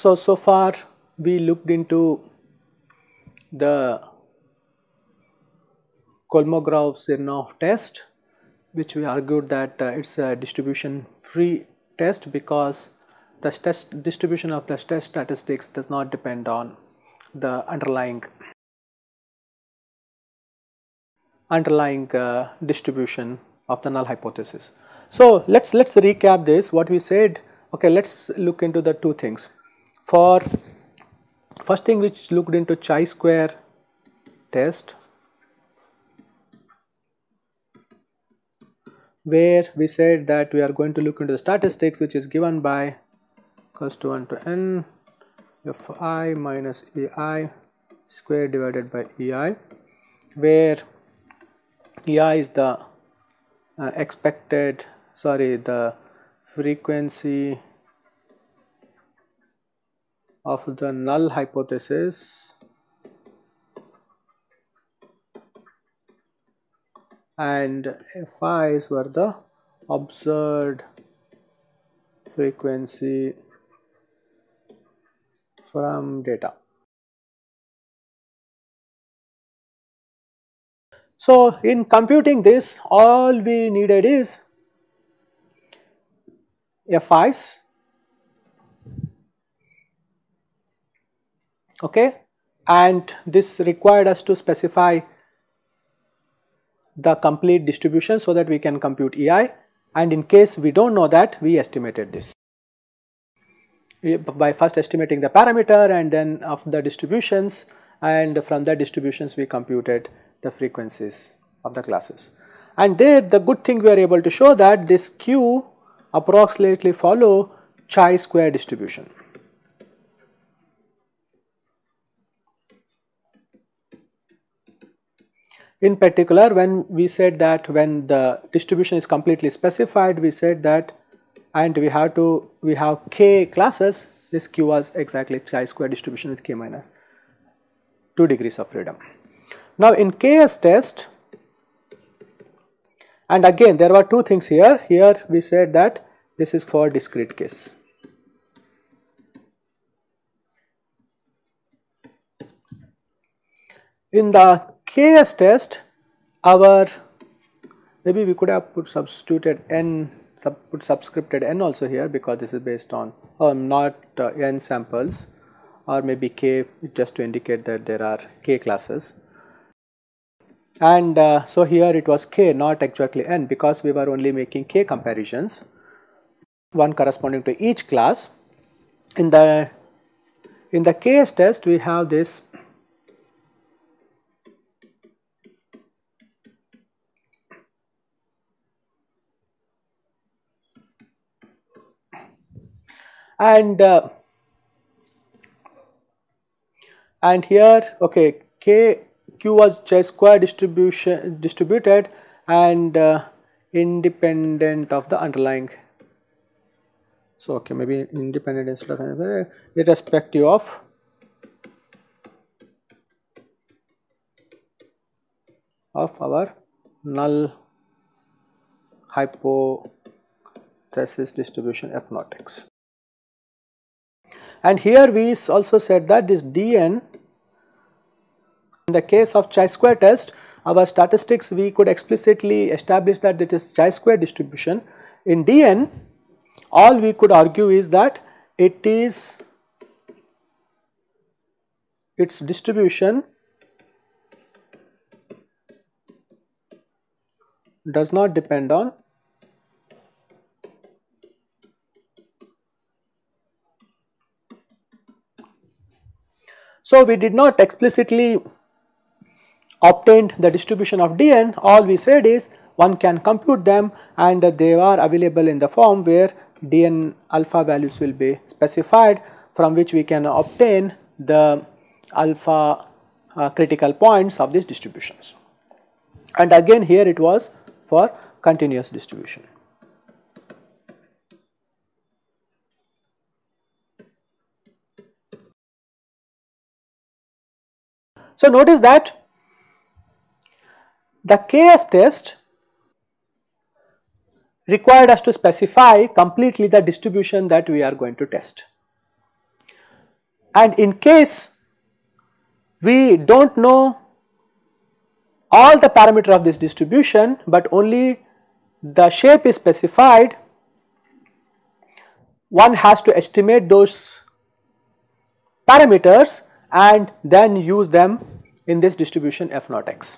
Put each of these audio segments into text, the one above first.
So, so far we looked into the Kolmogorov-Smirnov test which we argued that uh, it is a distribution free test because the test distribution of the test statistics does not depend on the underlying underlying uh, distribution of the null hypothesis. So, let us let us recap this what we said okay let us look into the two things for first thing which looked into chi-square test where we said that we are going to look into the statistics which is given by equals to 1 to n f i minus e i square divided by e i where e i is the uh, expected sorry the frequency of the null hypothesis and phi's were the observed frequency from data. So, in computing this all we needed is FIs okay and this required us to specify the complete distribution so that we can compute EI and in case we do not know that we estimated this by first estimating the parameter and then of the distributions and from the distributions we computed the frequencies of the classes. And there the good thing we are able to show that this Q approximately follow chi-square distribution. In particular, when we said that when the distribution is completely specified, we said that and we have to we have k classes, this q was exactly chi-square distribution with k minus 2 degrees of freedom. Now in KS test, and again there were two things here, here we said that this is for discrete case. In the KS test our maybe we could have put substituted n sub, put subscripted n also here because this is based on um, not uh, n samples or maybe k just to indicate that there are k classes. And uh, so here it was k not exactly n because we were only making k comparisons. One corresponding to each class. In the in the KS test we have this and uh, and here okay k q was chi square distribution distributed and uh, independent of the underlying. So okay maybe independent instead of irrespective of of our null hypothesis distribution f naught x and here we also said that this dn in the case of chi-square test our statistics we could explicitly establish that it is chi-square distribution. In dn all we could argue is that it is its distribution does not depend on So, we did not explicitly obtain the distribution of dn all we said is one can compute them and they are available in the form where dn alpha values will be specified from which we can obtain the alpha uh, critical points of these distributions. And again here it was for continuous distribution. So, notice that the KS test required us to specify completely the distribution that we are going to test. and in case we do not know all the parameter of this distribution, but only the shape is specified, one has to estimate those parameters and then use them in this distribution f naught x.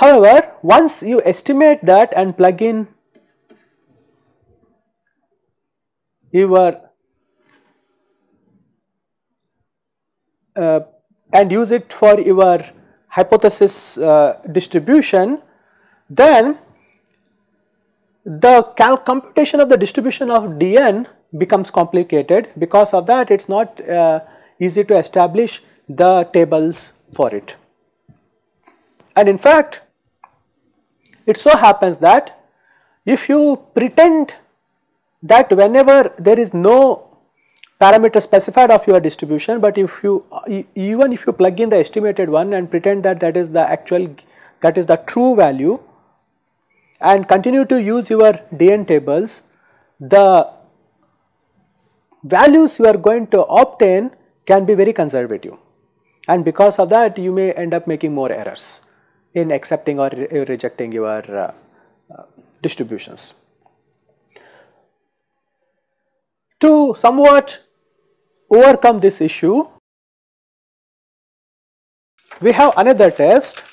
However, once you estimate that and plug in your uh, and use it for your hypothesis uh, distribution, then the computation of the distribution of dn becomes complicated because of that it is not uh, easy to establish the tables for it. And in fact, it so happens that if you pretend that whenever there is no parameter specified of your distribution, but if you even if you plug in the estimated one and pretend that that is the actual that is the true value and continue to use your DN tables, the values you are going to obtain can be very conservative and because of that you may end up making more errors in accepting or re rejecting your uh, uh, distributions. To somewhat overcome this issue, we have another test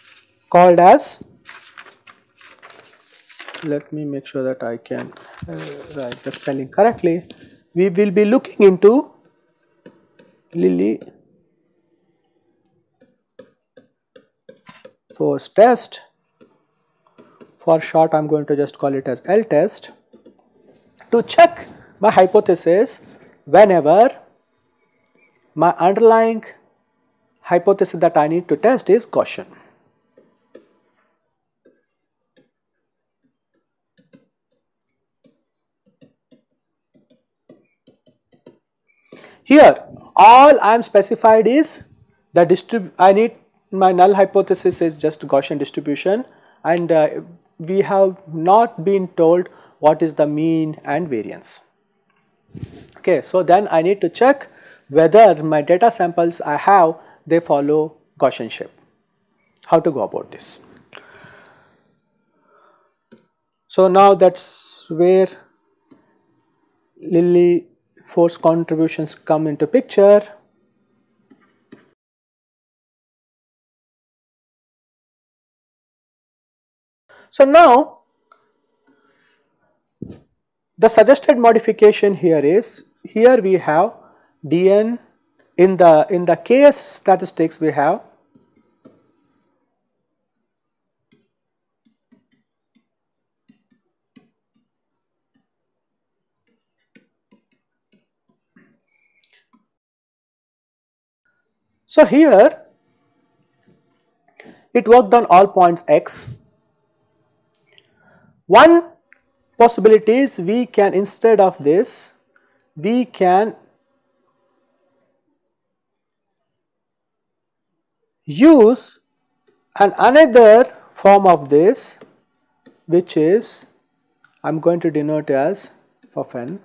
called as let me make sure that I can uh, write the spelling correctly. We will be looking into Lillie force test. For short, I am going to just call it as L test to check my hypothesis whenever my underlying hypothesis that I need to test is Gaussian. Here all I am specified is the distrib I need my null hypothesis is just Gaussian distribution and uh, we have not been told what is the mean and variance. Okay, so then I need to check whether my data samples I have they follow Gaussian shape. How to go about this? So now that's where Lillie force contributions come into picture. So now the suggested modification here is here we have dn in the in the ks statistics we have So here it worked on all points x. One possibility is we can instead of this we can use an another form of this which is I am going to denote as Pfaffen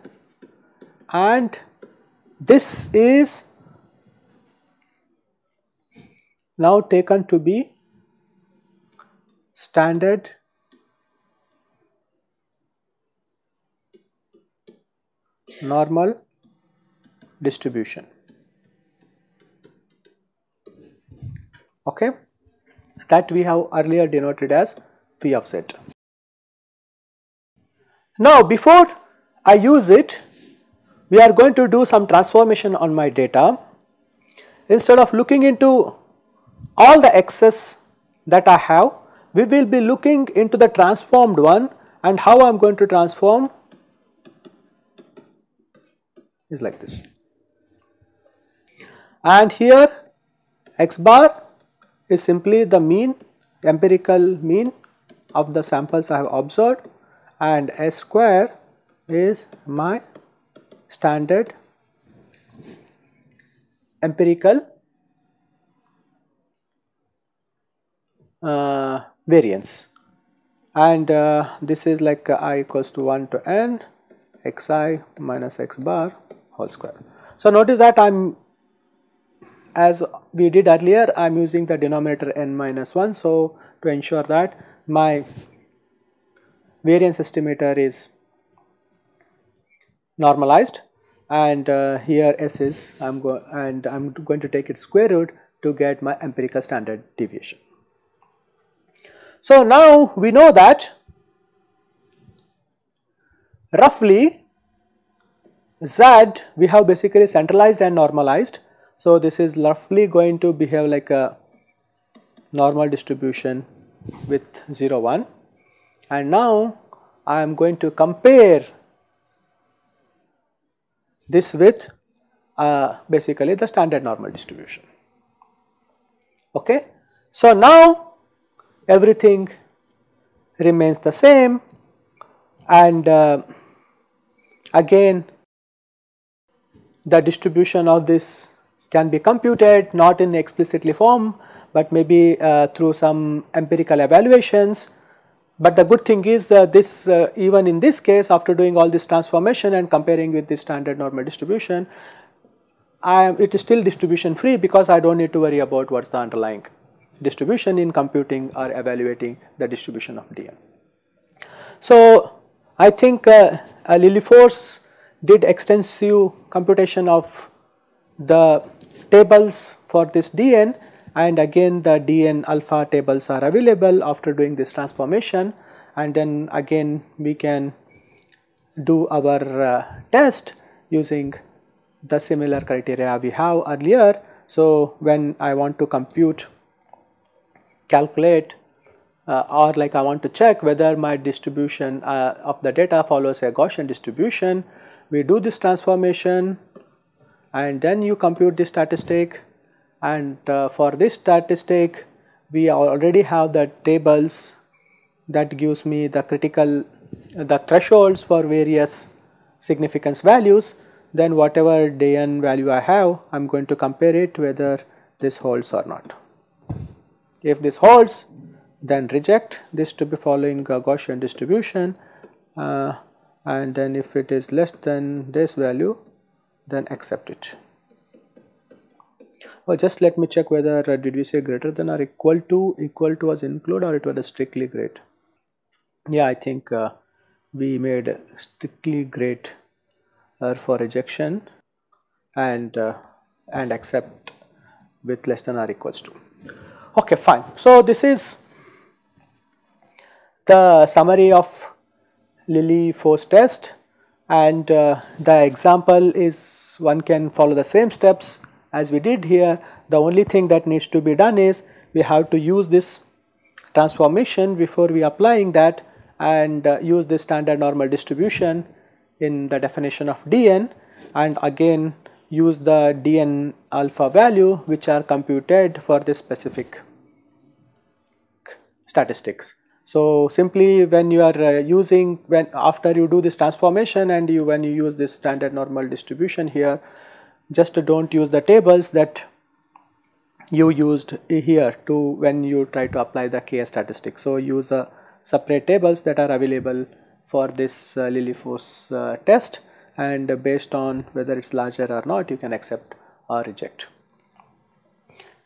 and this is now taken to be standard normal distribution. Okay? That we have earlier denoted as phi of z. Now before I use it we are going to do some transformation on my data. Instead of looking into all the x's that I have, we will be looking into the transformed one and how I am going to transform is like this. And here x bar is simply the mean empirical mean of the samples I have observed. And s square is my standard empirical uh, variance. And uh, this is like i equals to 1 to n xi minus x bar whole square. So notice that I am as we did earlier I am using the denominator n minus 1. So to ensure that my variance estimator is normalized and uh, here s is I am going and I am going to take its square root to get my empirical standard deviation. So now we know that roughly Z we have basically centralized and normalized. So this is roughly going to behave like a normal distribution with 0 1 and now I am going to compare this with uh, basically the standard normal distribution. Okay. So now everything remains the same and uh, again the distribution of this can be computed not in explicitly form but maybe uh, through some empirical evaluations. But the good thing is that this uh, even in this case after doing all this transformation and comparing with the standard normal distribution I am, it is still distribution free because I do not need to worry about what is the underlying distribution in computing or evaluating the distribution of dn. So I think uh, Lilliefors did extensive computation of the tables for this dn and again the dn alpha tables are available after doing this transformation and then again we can do our uh, test using the similar criteria we have earlier. So when I want to compute calculate uh, or like I want to check whether my distribution uh, of the data follows a Gaussian distribution. We do this transformation and then you compute this statistic and uh, for this statistic we already have the tables that gives me the critical the thresholds for various significance values then whatever day dn value I have I am going to compare it whether this holds or not. If this holds then reject this to be following a Gaussian distribution uh, and then if it is less than this value then accept it. Oh, just let me check whether uh, did we say greater than or equal to equal to was include or it was strictly great. Yeah, I think uh, we made strictly great uh, for rejection and uh, and accept with less than or equals to. Okay, fine. So, this is the summary of Lilliefors test and uh, the example is one can follow the same steps as we did here. The only thing that needs to be done is we have to use this transformation before we applying that and uh, use the standard normal distribution in the definition of dn and again use the dn alpha value which are computed for this specific statistics. So simply when you are uh, using when after you do this transformation and you when you use this standard normal distribution here just do not use the tables that you used here to when you try to apply the K statistics. So use the separate tables that are available for this uh, uh, test and based on whether it is larger or not you can accept or reject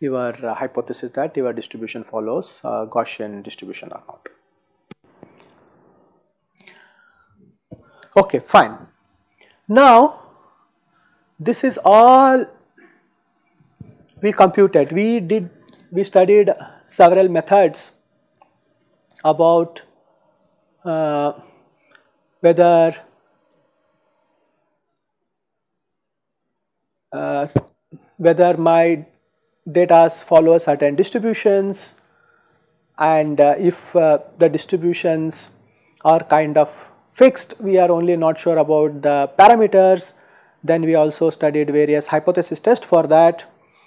your uh, hypothesis that your distribution follows uh, Gaussian distribution or not. Okay, fine. Now, this is all we computed. We did, we studied several methods about uh, whether uh, whether my data follow certain distributions and uh, if uh, the distributions are kind of fixed we are only not sure about the parameters then we also studied various hypothesis test for that.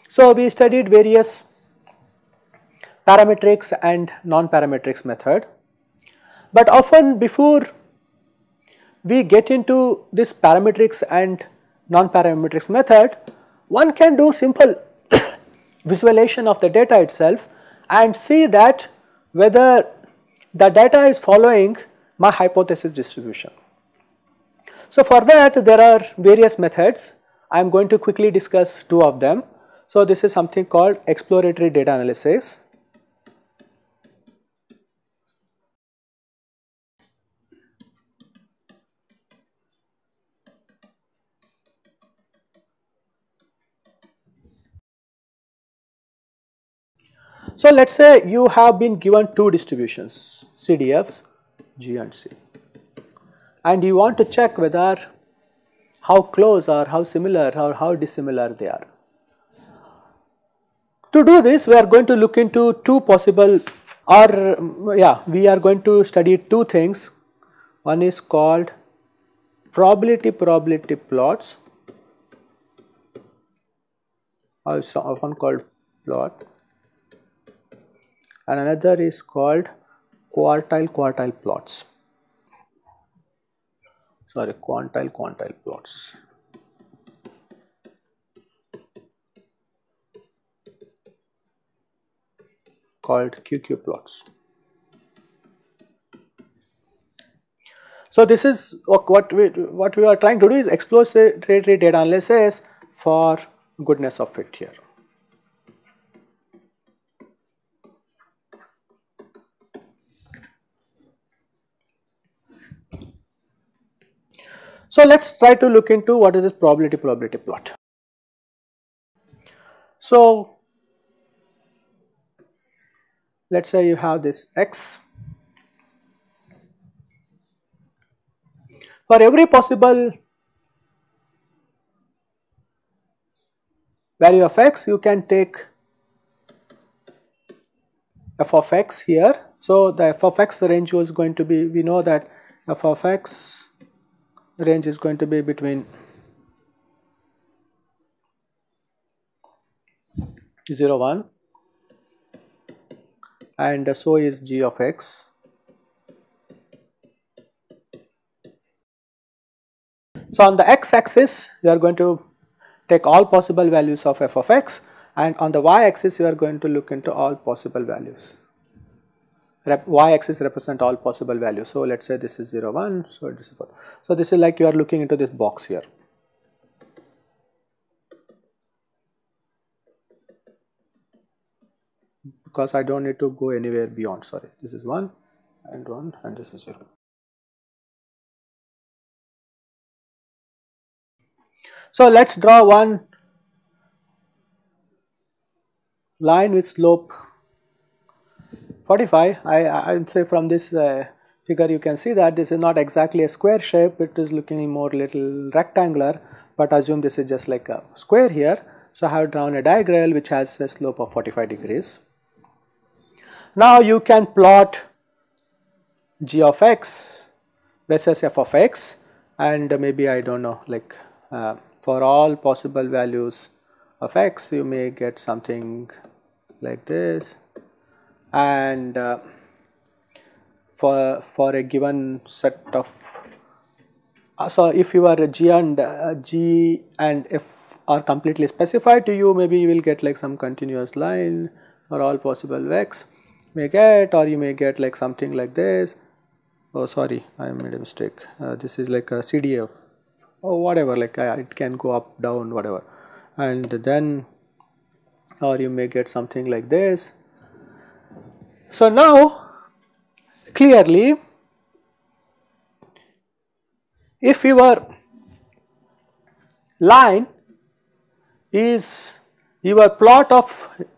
So we studied various parametrics and non-parametrics method but often before we get into this parametrics and non-parametrics method, one can do simple visualization of the data itself and see that whether the data is following my hypothesis distribution. So for that there are various methods I am going to quickly discuss two of them. So, this is something called exploratory data analysis. So, let us say you have been given two distributions CDFs G and C. And you want to check whether how close or how similar or how dissimilar they are. To do this we are going to look into two possible or yeah we are going to study two things. One is called probability probability plots. Also often called plot and another is called quartile quartile plots sorry quantile quantile plots called QQ plots. So this is what we what we are trying to do is exploratory data analysis for goodness of fit here. So let us try to look into what is this probability probability plot. So let us say you have this x. For every possible value of x you can take f of x here. So the f of x range was going to be we know that f of x range is going to be between 0 1 and so is g of x. So on the x axis you are going to take all possible values of f of x and on the y axis you are going to look into all possible values y axis represent all possible values. So, let us say this is 0 1, so this is 4. So, this is like you are looking into this box here. Because I do not need to go anywhere beyond sorry this is 1 and 1 and this is 0. So, let us draw one line with slope 45 I, I would say from this uh, figure you can see that this is not exactly a square shape it is looking more little rectangular but assume this is just like a square here. So, I have drawn a diagram which has a slope of 45 degrees. Now, you can plot g of x versus f of x and maybe I do not know like uh, for all possible values of x you may get something like this and uh, for for a given set of uh, so if you are g and uh, g and f are completely specified to you maybe you will get like some continuous line for all possible x may get or you may get like something like this. Oh sorry I made a mistake. Uh, this is like a CDF or whatever like uh, it can go up down whatever. And then or you may get something like this so now clearly if your line is your plot of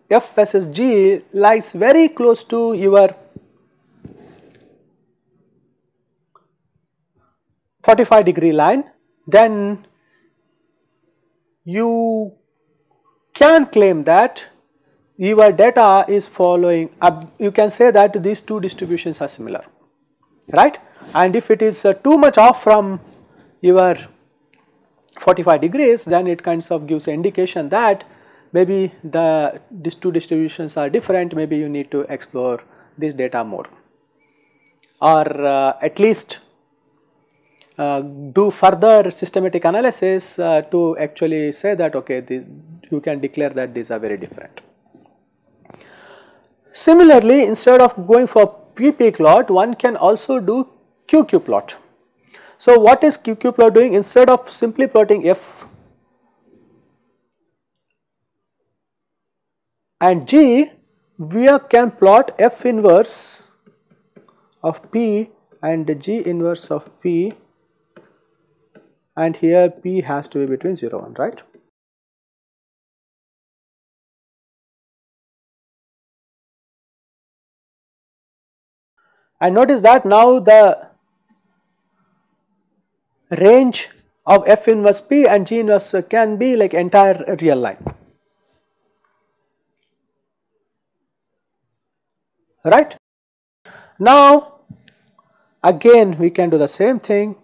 f versus g lies very close to your 45 degree line then you can claim that your data is following up you can say that these two distributions are similar right and if it is uh, too much off from your 45 degrees then it kinds of gives indication that maybe the these two distributions are different maybe you need to explore this data more or uh, at least uh, do further systematic analysis uh, to actually say that okay the, you can declare that these are very different. Similarly, instead of going for PP plot, one can also do QQ plot. So, what is QQ plot doing? Instead of simply plotting F and G, we can plot F inverse of P and G inverse of P and here P has to be between 0 and 1, right. And notice that now the range of F inverse P and G inverse can be like entire real line. Right? Now again we can do the same thing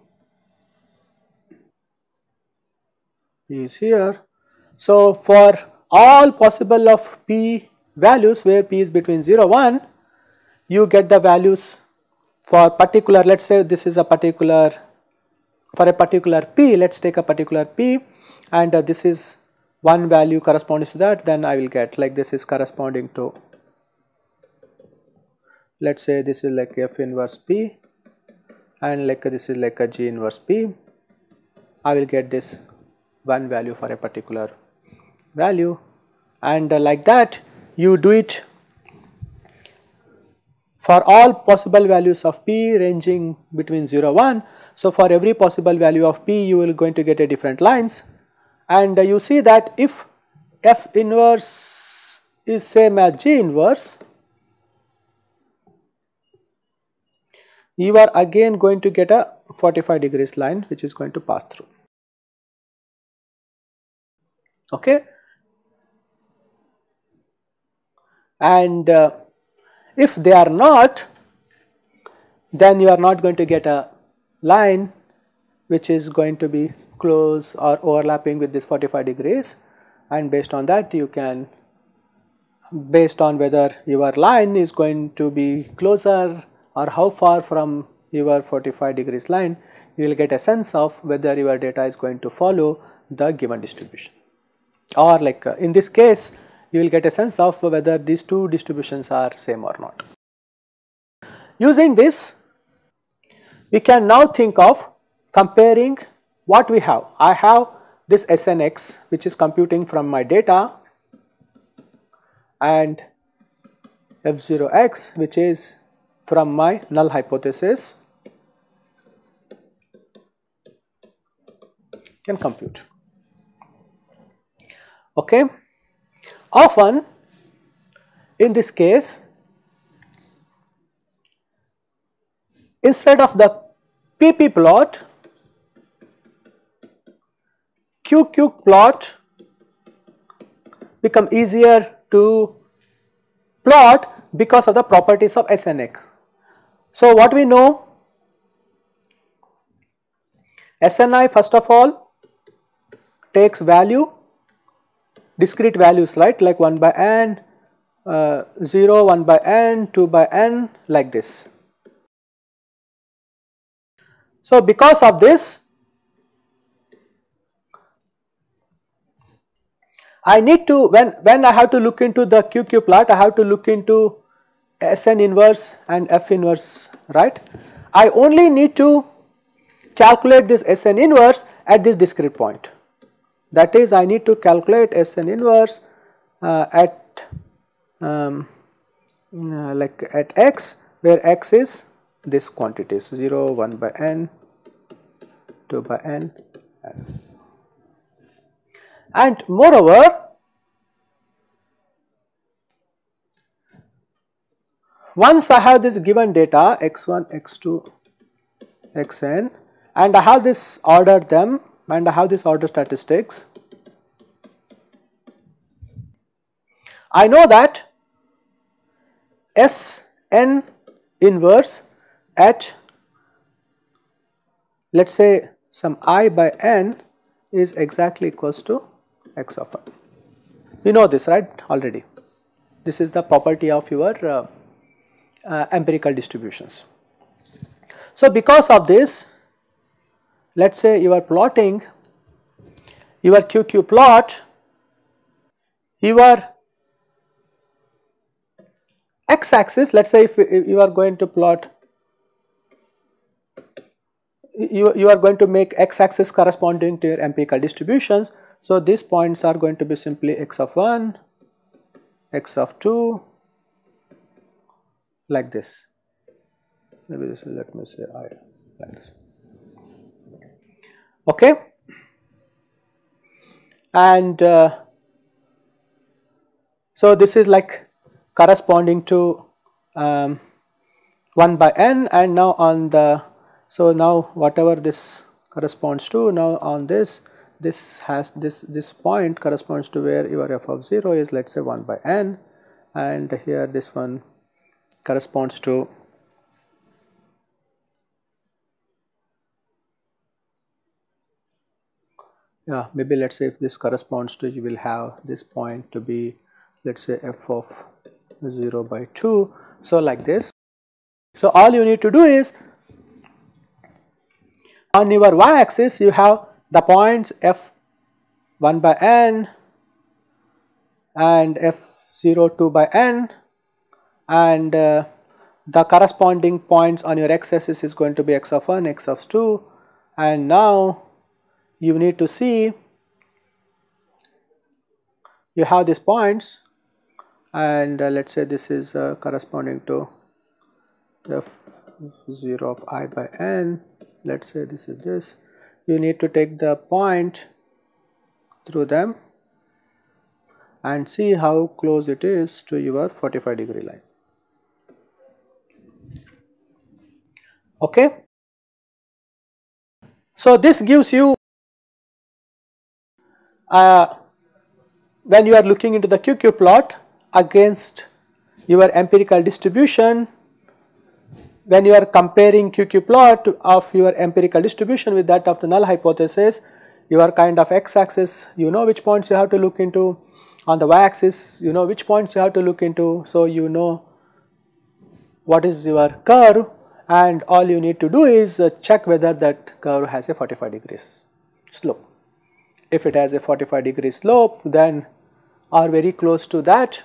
is here. So for all possible of P values where P is between 0 1 you get the values for particular let us say this is a particular for a particular p let us take a particular p and uh, this is one value corresponding to that then I will get like this is corresponding to let us say this is like f inverse p and like this is like a g inverse p I will get this one value for a particular value. And uh, like that you do it for all possible values of p ranging between 0 1. So, for every possible value of p you will going to get a different lines. And uh, you see that if f inverse is same as g inverse you are again going to get a 45 degrees line which is going to pass through. Okay? And uh, if they are not, then you are not going to get a line which is going to be close or overlapping with this 45 degrees. And based on that you can based on whether your line is going to be closer or how far from your 45 degrees line you will get a sense of whether your data is going to follow the given distribution. Or like uh, in this case you will get a sense of whether these two distributions are same or not. Using this, we can now think of comparing what we have. I have this SNX which is computing from my data and F0x which is from my null hypothesis can compute. Okay. Often in this case instead of the PP plot QQ plot become easier to plot because of the properties of SNX. So what we know SNI first of all takes value discrete values right like 1 by n, uh, 0, 1 by n, 2 by n like this. So because of this I need to when when I have to look into the QQ plot I have to look into Sn inverse and F inverse right. I only need to calculate this Sn inverse at this discrete point. That is I need to calculate Sn inverse uh, at um, uh, like at x where x is this quantities 0, 1 by n, 2 by n, n. And moreover, once I have this given data x1, x2, xn and I have this ordered them and I have this order statistics. I know that Sn inverse at let us say some i by n is exactly equals to x of i. We know this right already. This is the property of your uh, uh, empirical distributions. So, because of this let us say you are plotting your QQ plot, your x axis let us say if you are going to plot you, you are going to make x axis corresponding to your empirical distributions. So, these points are going to be simply x of 1, x of 2 like this. Maybe this will let me say I like this. Okay. And uh, so this is like corresponding to um, 1 by n and now on the so now whatever this corresponds to now on this this has this this point corresponds to where your f of 0 is let us say 1 by n and here this one corresponds to yeah maybe let us say if this corresponds to you will have this point to be let us say f of 0 by 2 so like this. So all you need to do is on your y axis you have the points f 1 by n and f 0 2 by n. And uh, the corresponding points on your x axis is going to be x of 1 x of 2 and now you need to see you have these points and uh, let us say this is uh, corresponding to f 0 of i by n let us say this is this you need to take the point through them and see how close it is to your 45 degree line. Okay. So, this gives you uh, when you are looking into the QQ plot against your empirical distribution when you are comparing QQ plot of your empirical distribution with that of the null hypothesis, your kind of x axis, you know which points you have to look into, on the y axis, you know which points you have to look into, so you know what is your curve and all you need to do is uh, check whether that curve has a 45 degrees slope. If it has a 45 degree slope then are very close to that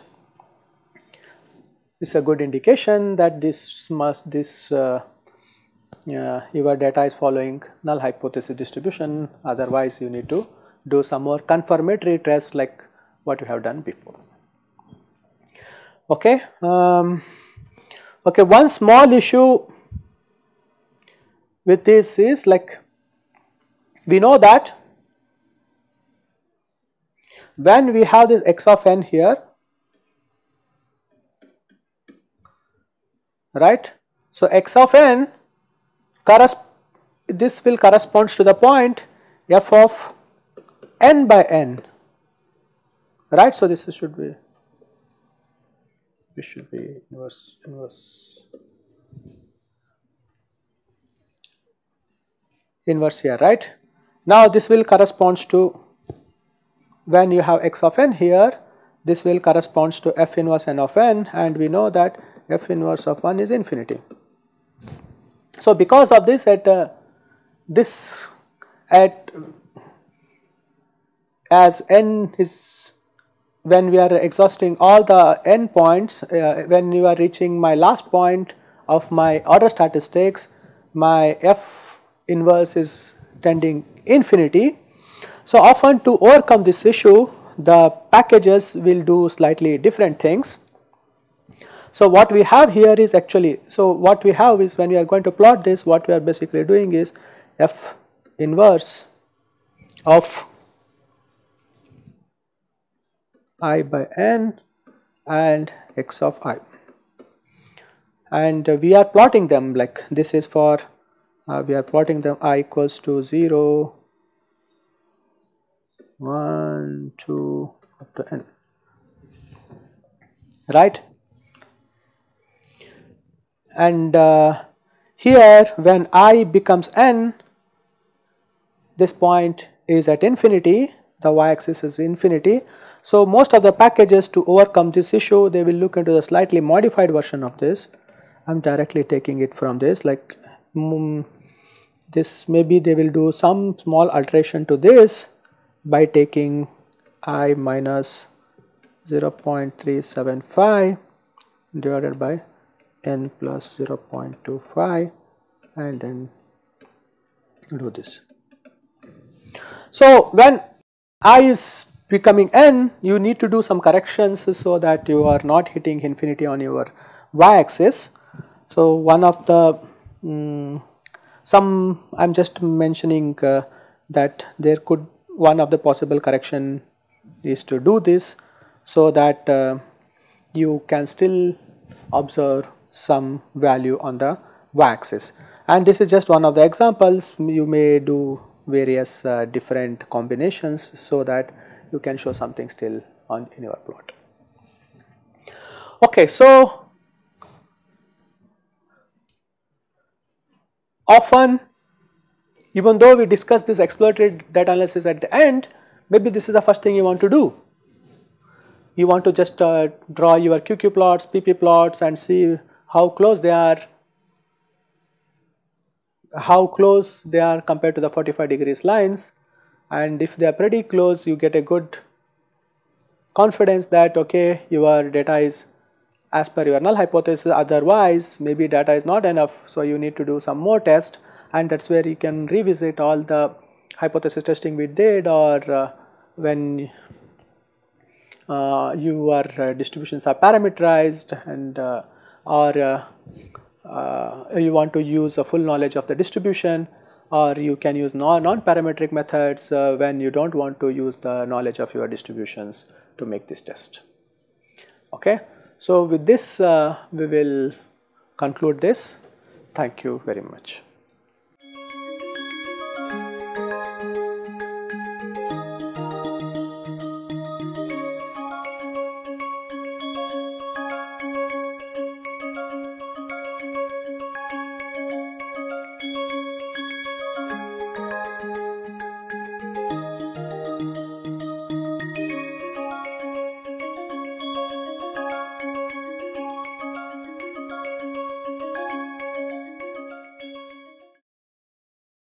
it's a good indication that this must this uh, uh, your data is following null hypothesis distribution otherwise you need to do some more confirmatory tests like what you have done before. Okay, um, okay one small issue with this is like we know that when we have this x of n here right. So, x of n this will correspond to the point f of n by n right. So, this should be this should be inverse inverse inverse here right. Now, this will correspond to when you have x of n here this will correspond to f inverse n of n and we know that f inverse of 1 is infinity. So, because of this at uh, this at as n is when we are exhausting all the n points uh, when you are reaching my last point of my order statistics my f inverse is tending infinity. So, often to overcome this issue the packages will do slightly different things so what we have here is actually, so what we have is when we are going to plot this, what we are basically doing is f inverse of i by n and x of i. And uh, we are plotting them like this is for, uh, we are plotting them i equals to 0, 1, 2 up to n, right? And uh, here when i becomes n this point is at infinity the y axis is infinity. So, most of the packages to overcome this issue they will look into the slightly modified version of this. I am directly taking it from this like mm, this maybe they will do some small alteration to this by taking i minus 0.375 divided by n plus 0.25 and then do this. So, when i is becoming n you need to do some corrections so that you are not hitting infinity on your y axis. So, one of the um, some I am just mentioning uh, that there could one of the possible correction is to do this so that uh, you can still observe some value on the y axis and this is just one of the examples you may do various uh, different combinations so that you can show something still on in your plot. Okay, so often even though we discuss this exploratory data analysis at the end, maybe this is the first thing you want to do. You want to just uh, draw your QQ plots, PP plots and see how close they are, how close they are compared to the 45 degrees lines. And if they are pretty close you get a good confidence that okay your data is as per your null hypothesis. Otherwise maybe data is not enough so you need to do some more test and that is where you can revisit all the hypothesis testing we did or uh, when uh, your uh, distributions are parameterized and uh, or uh, uh, you want to use a full knowledge of the distribution or you can use non-parametric methods when you do not want to use the knowledge of your distributions to make this test. Okay. So, with this we will conclude this. Thank you very much.